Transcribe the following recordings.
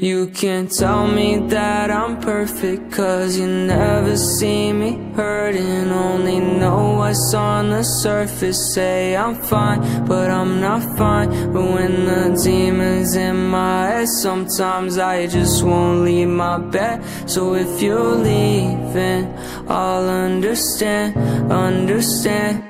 You can't tell me that I'm perfect Cause you never see me hurting. Only know what's on the surface. Say I'm fine, but I'm not fine. But when the demons in my head Sometimes I just won't leave my bed. So if you're leaving I'll understand, understand.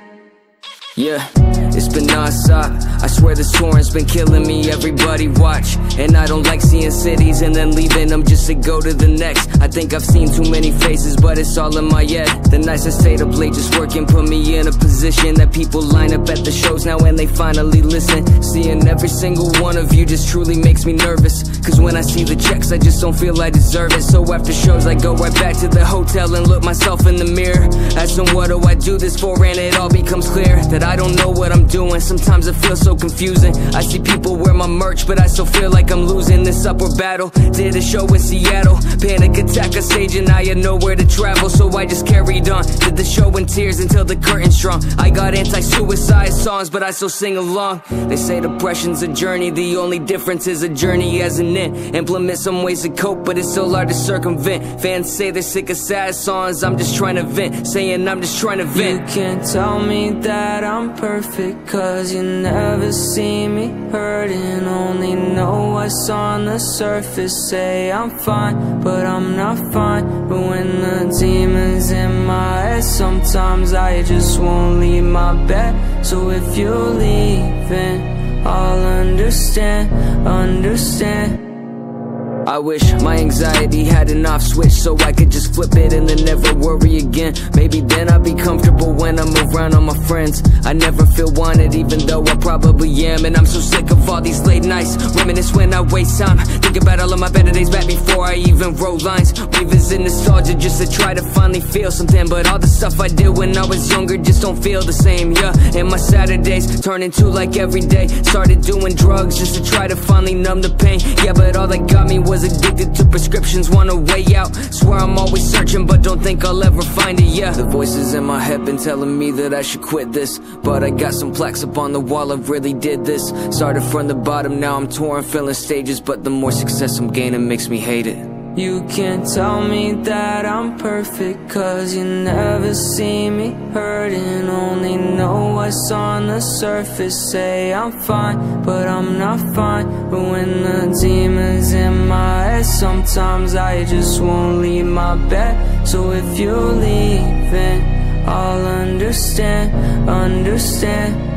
Yeah, it's been non-stop I swear this touring's been killing me, everybody watch. And I don't like seeing cities and then leaving them just to go to the next. I think I've seen too many faces, but it's all in my head. The nights I stayed up late just working put me in a position That people line up at the shows now and they finally listen. Seeing every single one of you just truly makes me nervous. Cause when I see the checks I just don't feel I deserve it. So after shows I go right back to the hotel and look myself in the mirror. Asking what do I do this for? And it all becomes clear That I don't know what I'm doing, sometimes it feels so confusing. I see people wear my merch, but I still feel like I'm losing this upward battle. Did a show in Seattle, panic attack a stage and I had nowhere to travel So I just carried on, did the show in tears until the curtain's strong I got anti-suicide songs, but I still sing along. They say depression's a journey, the only difference is a journey as an end Implement some ways to cope, but it's still hard to circumvent. Fans say they're sick of sad songs, I'm just trying to vent. Saying I'm just trying to vent. You can't tell me that I'm perfect Cause you never never see me hurting. Only know what's on the surface. Say I'm fine, but I'm not fine. But when the demon's in my head Sometimes I just won't leave my bed. So if you're leaving I'll understand, understand I wish my anxiety had an off switch so I could just flip it and then never worry again. Maybe then I'd be comfortable when I move around all my friends. I never feel wanted even though I probably am. And I'm so sick of all these late nights Reminisce when I waste time. Think about all of my better days back before I even wrote lines. Revisit nostalgia just to try to finally feel something. But all the stuff I did when I was younger just don't feel the same, yeah. And my Saturdays turn into like every day. Started doing drugs just to try to finally numb the pain. Yeah, but all that got me was was addicted to prescriptions, want a way out. Swear I'm always searching, but don't think I'll ever find it, yeah. The voices in my head been telling me that I should quit this. But I got some plaques up on the wall, I really did this. Started from the bottom, now I'm torn, filling stages. But the more success I'm gaining makes me hate it you can't tell me that I'm perfect Cause you never see me hurting. Only know what's on the surface. Say I'm fine, but I'm not fine. But when the demon's in my head Sometimes I just won't leave my bed. So if you're leaving I'll understand, understand